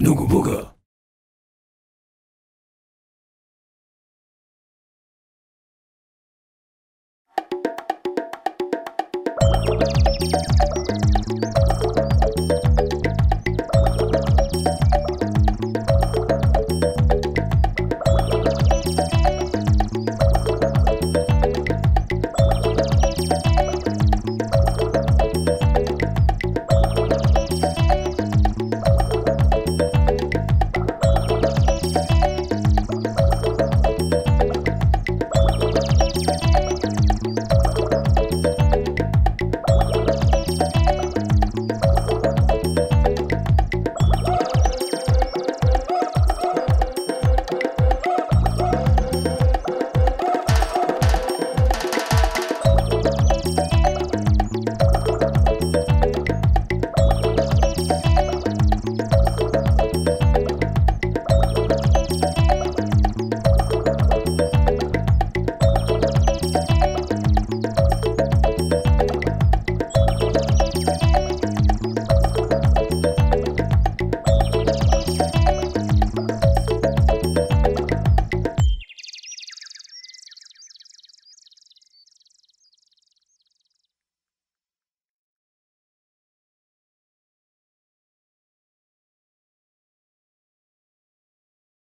なんかバカ